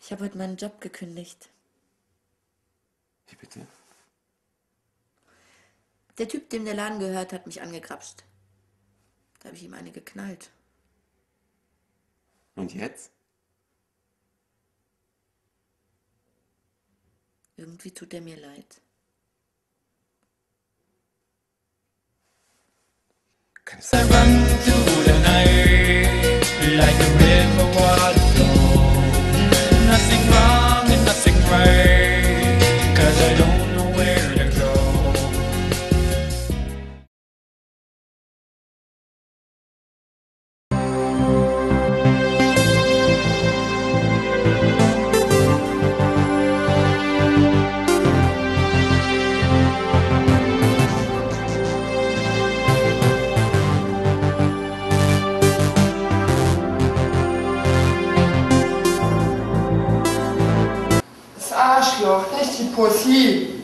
Ich habe heute meinen Job gekündigt. Wie bitte? Der Typ, dem der Laden gehört, hat mich angegrapscht. Da habe ich ihm eine geknallt. Und jetzt? Irgendwie tut er mir leid. Keine I run Qu'est-ce qui se passe?